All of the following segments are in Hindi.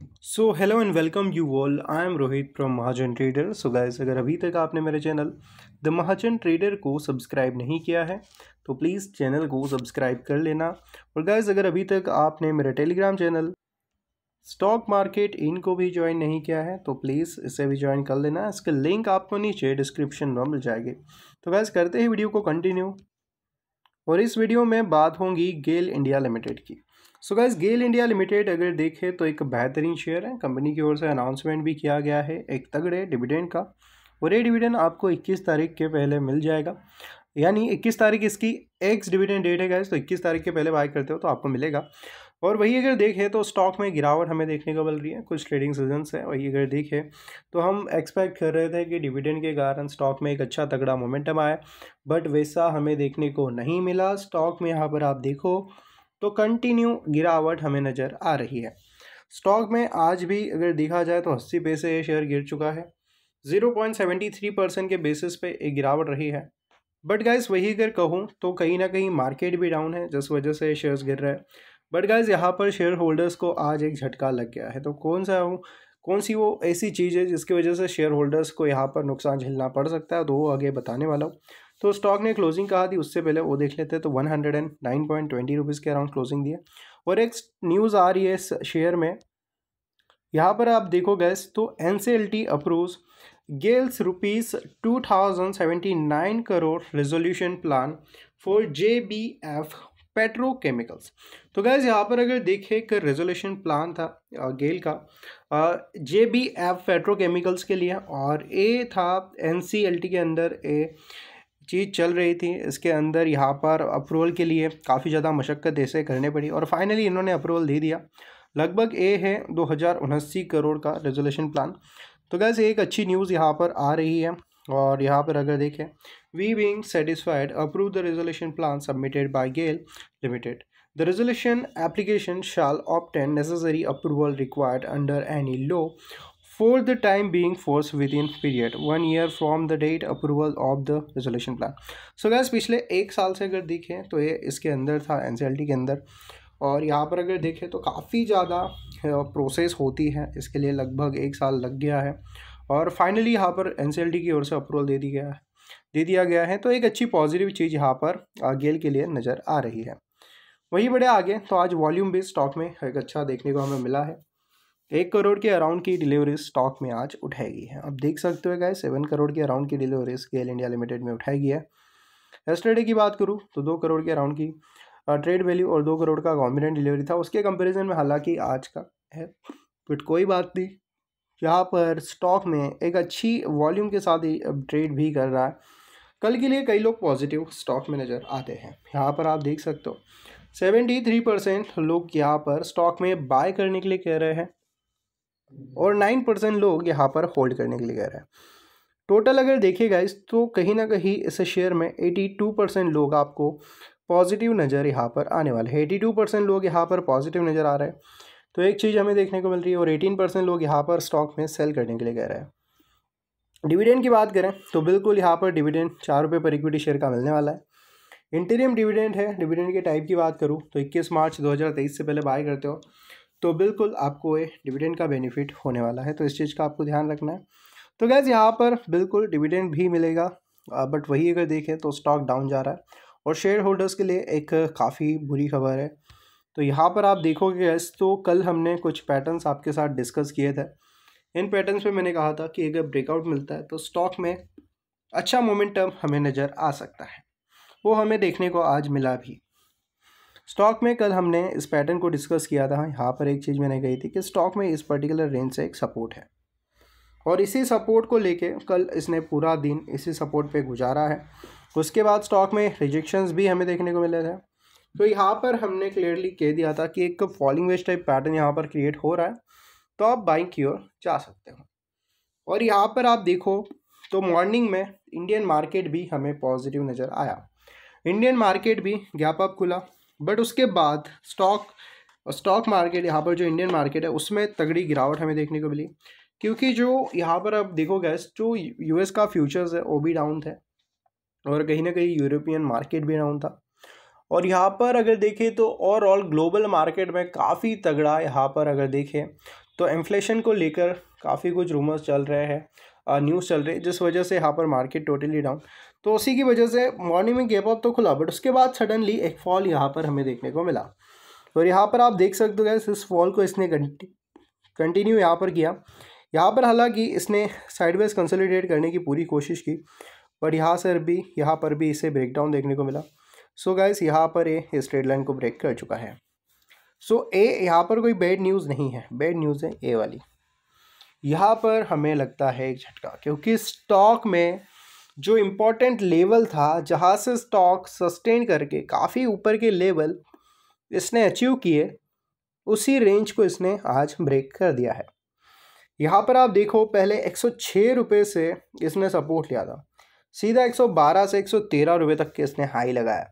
So hello and welcome you all I am Rohit from Mahajan trader so guys अगर अभी तक आपने मेरे चैनल द महाजन ट्रेडर को सब्सक्राइब नहीं किया है तो प्लीज़ चैनल को सब्सक्राइब कर लेना। और गाइस अगर अभी तक आपने मेरा Telegram channel stock market in को भी ज्वाइन नहीं किया है तो प्लीज़ इसे भी ज्वाइन कर लेना। इसका लिंक आपको नीचे डिस्क्रिप्शन में मिल जाएगी। तो गाइस करते ही वीडियो को कंटिन्यू और इस वीडियो में बात होंगी गेल इंडिया लिमिटेड की। सो गाइस गेल इंडिया लिमिटेड अगर देखें तो एक बेहतरीन शेयर है। कंपनी की ओर से अनाउंसमेंट भी किया गया है एक तगड़े डिविडेंड का। और ये डिविडेंड आपको 21 तारीख के पहले मिल जाएगा। यानी 21 तारीख इसकी एक्स डिविडेंड डेट है गाइस तो 21 तारीख के पहले बाय करते हो तो आपको मिलेगा। और वही अगर देखें तो स्टॉक में गिरावट हमें देखने को मिल रही है। कुछ ट्रेडिंग सीजन्स है, वही अगर देखें तो हम एक्सपेक्ट कर रहे थे कि डिविडेंड के कारण स्टॉक में एक अच्छा तगड़ा मोमेंटम आया। बट वैसा हमें देखने को नहीं मिला। स्टॉक में यहाँ पर आप देखो तो कंटिन्यू गिरावट हमें नज़र आ रही है। स्टॉक में आज भी अगर देखा जाए तो अस्सी पैसे ये शेयर गिर चुका है। Zero point seventy three percent के बेसिस पे एक गिरावट रही है। बट गाइस वही अगर कहूँ तो कहीं ना कहीं मार्केट भी डाउन है, जिस वजह से शेयर्स गिर रहे हैं। बट गाइज़ यहाँ पर शेयर होल्डर्स को आज एक झटका लग गया है। तो कौन सा हूँ, कौन सी वो ऐसी चीज़ है जिसकी वजह से शेयर होल्डर्स को यहाँ पर नुकसान झेलना पड़ सकता है? तो वो आगे बताने वाला हूँ। तो स्टॉक ने क्लोजिंग कहा थी, उससे पहले वो देख लेते हैं तो one hundred and nine point twenty rupees के अराउंड क्लोजिंग दिया और एक न्यूज़ आ रही है इस शेयर में। यहाँ पर आप देखो गैस तो N C L T approve GAIL's rupees two thousand seventy nine crore resolution plan for J B F petrochemicals तो गैस यहाँ पर अगर देखें, एक रेजोल्यूशन प्लान था गेल का जे बी एफ़ पेट्रोकेमिकल्स के लिए, और ए था एन सी एल टी के अंदर ए चीज़ चल रही थी, इसके अंदर यहाँ पर अप्रूवल के लिए काफ़ी ज़्यादा मशक्क़त ऐसे करने पड़ी और फाइनली इन्होंने अप्रूवल दे दिया। लगभग ए है दो करोड़ का रेजोल्यूशन प्लान तो गैस एक अच्छी न्यूज़ यहाँ पर आ रही है और यहाँ पर अगर देखें we being satisfied approve the resolution plan submitted by GAIL Limited the resolution application shall obtain necessary approval required under any law for the time being force within period, one year from the date approval of the resolution plan. So guys, पिछले एक साल से अगर देखें तो ये इसके अंदर था एन के अंदर। और यहाँ पर अगर देखें तो काफ़ी ज़्यादा प्रोसेस होती है। इसके लिए लगभग एक साल लग गया है। और फाइनली यहाँ पर NCLT की ओर से अप्रूवल दे दी गया है। दे दिया गया है तो एक अच्छी पॉजिटिव चीज़ यहाँ पर गेल के लिए नज़र आ रही है। वही बड़े आगे तो आज वॉल्यूम बेस्ड स्टॉक में एक अच्छा देखने को हमें मिला है। एक करोड़ के अराउंड की डिलीवरी स्टॉक में आज उठाएगी है। अब देख सकते हो गाय सेवन करोड़ के अराउंड की डिलीवरी गेल इंडिया लिमिटेड में उठाएगी है। एस्टरडे की बात करूँ तो दो करोड़ के अराउंड की ट्रेड वैल्यू और दो करोड़ का कॉम्बिनेंट डिलीवरी था। उसके कंपेरिजन में हालाँकि आज का है बट कोई बात नहीं। यहाँ पर स्टॉक में एक अच्छी वॉल्यूम के साथ ही अब ट्रेड भी कर रहा है। कल के लिए कई लोग पॉजिटिव स्टॉक में नज़र आते हैं। यहाँ पर आप देख सकते हो सेवेंटी थ्री परसेंट लोग यहाँ पर स्टॉक में बाय करने के लिए कह रहे हैं। और नाइन परसेंट लोग यहाँ पर होल्ड करने के लिए कह रहे हैं। टोटल अगर देखिएगा इस तो कहीं ना कहीं इस शेयर में एटी टू परसेंट लोग आपको पॉजिटिव नज़र यहाँ पर आने वाले हैं। एटी टू परसेंट लोग यहाँ पर पॉजिटिव नज़र आ रहे हैं। तो एक चीज़ हमें देखने को मिल रही है और एटीन परसेंट लोग यहाँ पर स्टॉक में सेल करने के लिए कह रहे हैं। डिविडेंड की बात करें तो बिल्कुल यहाँ पर डिविडेंड चार रुपये पर इक्विटी शेयर का मिलने वाला है। इंटीरियम डिविडेंड है डिविडेंड के टाइप की बात करूँ तो 21 मार्च 2023 से पहले बाय करते हो। तो बिल्कुल आपको ये डिविडेंड का बेनिफिट होने वाला है तो इस चीज़ का आपको ध्यान रखना है। तो गैस यहाँ पर बिल्कुल डिविडेंड भी मिलेगा बट वही अगर देखें तो स्टॉक डाउन जा रहा है और शेयर होल्डर्स के लिए एक काफ़ी बुरी खबर है। तो यहाँ पर आप देखोगे गैस तो कल हमने कुछ पैटर्न्स आपके साथ डिस्कस किए थे। इन पैटर्न्स में मैंने कहा था कि अगर ब्रेकआउट मिलता है तो स्टॉक में अच्छा मोमेंटम हमें नज़र आ सकता है। वो हमें देखने को आज मिला भी। स्टॉक में कल हमने इस पैटर्न को डिस्कस किया था, यहाँ पर एक चीज़ मैंने कही थी कि स्टॉक में इस पर्टिकुलर रेंज से एक सपोर्ट है। और इसी सपोर्ट को लेके कल इसने पूरा दिन इसी सपोर्ट पे गुजारा है। उसके बाद स्टॉक में रिजेक्शंस भी हमें देखने को मिले थे तो यहाँ पर हमने क्लियरली कह दिया था कि एक फॉलिंग वेज टाइप पैटर्न यहाँ पर क्रिएट हो रहा है तो आप बाइंग की ओर जा सकते हो। और यहाँ पर आप देखो तो मॉर्निंग में इंडियन मार्केट भी हमें पॉजिटिव नज़र आया। इंडियन मार्केट भी गैप अप खुला बट उसके बाद स्टॉक स्टॉक मार्केट यहाँ पर जो इंडियन मार्केट है, उसमें तगड़ी गिरावट हमें देखने को मिली। क्योंकि जो यहाँ पर आप देखो गैस जो यूएस का फ्यूचर्स है, वो भी डाउन थे। और कहीं ना कहीं यूरोपियन मार्केट भी डाउन था। और यहाँ पर अगर देखें तो ओवरऑल ग्लोबल मार्केट में काफ़ी तगड़ा यहाँ पर अगर देखें तो इन्फ्लेशन को लेकर काफ़ी कुछ रूमर्स चल रहे हैं। न्यूज़ चल रही है, जिस वजह से यहाँ पर मार्केट टोटली डाउन तो उसी की वजह से मॉर्निंग में गैप अप तो खुला बट उसके बाद सडनली एक फॉल यहाँ पर हमें देखने को मिला. और यहाँ पर आप देख सकते हो गैस इस फॉल को इसने कंटिन्यू यहाँ पर किया. यहाँ पर हालाँकि इसने साइडवेज कंसोलिडेट करने की पूरी कोशिश की बट यहाँ से भी, यहाँ पर भी इसे ब्रेकडाउन देखने को मिला. सो गाइस यहाँ पर ए स्ट्रेट लाइन को ब्रेक कर चुका है. सो ए यहाँ पर कोई बैड न्यूज़ नहीं है. बैड न्यूज़ है ए वाली. यहाँ पर हमें लगता है एक झटका, क्योंकि स्टॉक में जो इम्पोर्टेंट लेवल था, जहाँ से स्टॉक सस्टेन करके, काफ़ी ऊपर के लेवल इसने अचीव किए, उसी रेंज को इसने आज ब्रेक कर दिया है। यहाँ पर आप देखो, पहले एक सौ रुपये से इसने सपोर्ट लिया था। सीधा 112 से 113 रुपये तक के इसने हाई लगाया।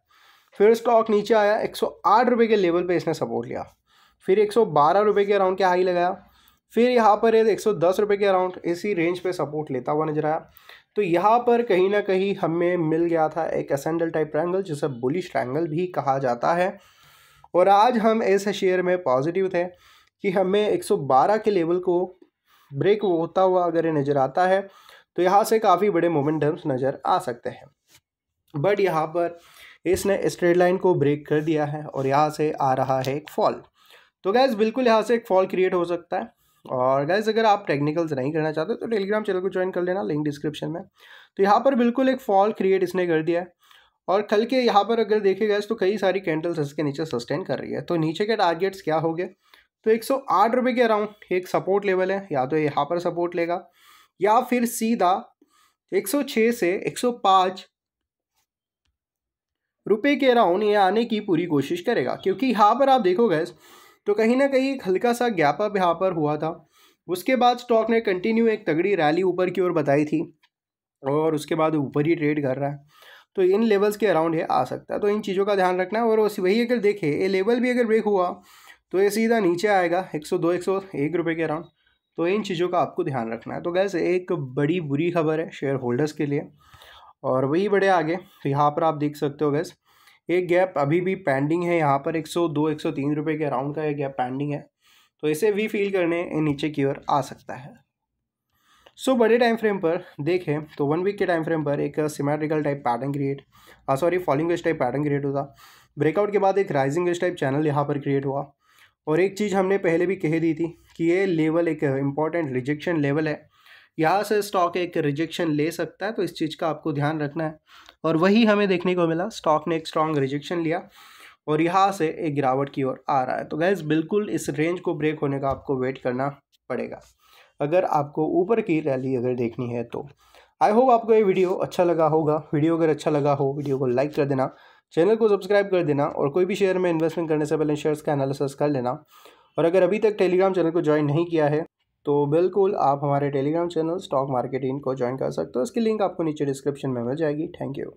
फिर स्टॉक नीचे आया 108 रुपये के लेवल पे इसने सपोर्ट लिया। फिर 112 रुपये के अराउंड के हाई लगाया। फिर यहाँ पर एक सौ दस रुपये के अराउंड इसी रेंज पे सपोर्ट लेता हुआ नज़र आया। तो यहाँ पर कहीं ना कहीं हमें मिल गया था एक असेंडल टाइप ट्रैंगल जिसे बुलिश ट्रैंगल भी कहा जाता है। और आज हम ऐसे शेयर में पॉजिटिव थे कि हमें 112 के लेवल को ब्रेक होता हुआ अगर नज़र आता है तो यहाँ से काफ़ी बड़े मोमेंटम्स नज़र आ सकते हैं। बट यहाँ पर इसने स्ट्रेट लाइन को ब्रेक कर दिया है और यहाँ से आ रहा है एक फॉल तो गैस बिल्कुल यहाँ से एक फॉल क्रिएट हो सकता है। और गैस अगर आप टेक्निकल्स नहीं करना चाहते तो टेलीग्राम चैनल को ज्वाइन कर लेना लिंक डिस्क्रिप्शन में। तो यहाँ पर बिल्कुल एक फॉल क्रिएट इसने कर दिया है। और कल के यहाँ पर अगर देखे गए तो कई सारी कैंडल्स इसके नीचे सस्टेन कर रही है। तो नीचे के टारगेट्स क्या हो गए? तो एक सौ के अराउंड एक सपोर्ट लेवल है, या तो यहाँ पर सपोर्ट लेगा, या फिर सीधा 106 से 105 रुपए के अराउंड ये आने की पूरी कोशिश करेगा। क्योंकि यहाँ पर आप देखो गैस तो कहीं ना कहीं एक हल्का सा गैप अप यहाँ पर हुआ था। उसके बाद स्टॉक ने कंटिन्यू एक तगड़ी रैली ऊपर की ओर बताई थी और उसके बाद ऊपर ही ट्रेड कर रहा है। तो इन लेवल्स के अराउंड ये आ सकता है। तो इन चीज़ों का ध्यान रखना है और वही अगर देखें, ये लेवल भी अगर ब्रेक हुआ तो ये सीधा नीचे आएगा, एक सौ दो, एक सौ एक रुपये के अराउंड तो इन चीज़ों का आपको ध्यान रखना है। तो गैस एक बड़ी बुरी खबर है शेयर होल्डर्स के लिए। और वही बड़े आगे। यहाँ पर आप देख सकते हो गैस एक गैप अभी भी पेंडिंग है यहाँ पर 102 103 रुपए के अराउंड का एक गैप पेंडिंग है तो इसे भी फील करने नीचे की ओर आ सकता है। सो so, बड़े टाइम फ्रेम पर देखें तो वन वीक के टाइम फ्रेम पर एक symmetrical type pattern create sorry falling waste type pattern create होता ब्रेकआउट के बाद एक राइजिंग वेस्ट टाइप चैनल यहाँ पर क्रिएट हुआ। और एक चीज़ हमने पहले भी कह दी थी कि ये लेवल एक इंपॉर्टेंट रिजेक्शन लेवल है यहाँ से स्टॉक एक रिजेक्शन ले सकता है तो इस चीज़ का आपको ध्यान रखना है। और वही हमें देखने को मिला स्टॉक ने एक स्ट्रॉन्ग रिजेक्शन लिया और यहाँ से एक गिरावट की ओर आ रहा है। तो गैस बिल्कुल इस रेंज को ब्रेक होने का आपको वेट करना पड़ेगा। अगर आपको ऊपर की रैली अगर देखनी है तो। आई होप आपको ये वीडियो अच्छा लगा होगा। वीडियो अगर अच्छा लगा हो वीडियो को लाइक कर देना चैनल को सब्सक्राइब कर देना और कोई भी शेयर में इन्वेस्टमेंट करने से पहले शेयर्स का एनालिसिस कर लेना। और अगर अभी तक टेलीग्राम चैनल को ज्वाइन नहीं किया है तो बिल्कुल आप हमारे टेलीग्राम चैनल स्टॉक मार्केटिंग को ज्वाइन कर सकते हो। इसकी लिंक आपको नीचे डिस्क्रिप्शन में मिल जाएगी। Thank you